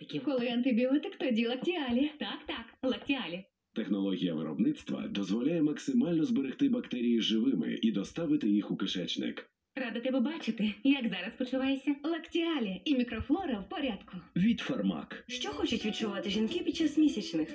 антибіотиків. Коли антибіотик, тоді лактіалі. Так, так, лактіалі. Технологія виробництва дозволяє максимально зберегти бактерії живими і доставити їх у кишечник. Рада тебе бачити. Як зараз почуваєшся? Лактіалі і мікрофлора в порядку. Від Фармак. Що хочуть відчувати жінки під час місячних?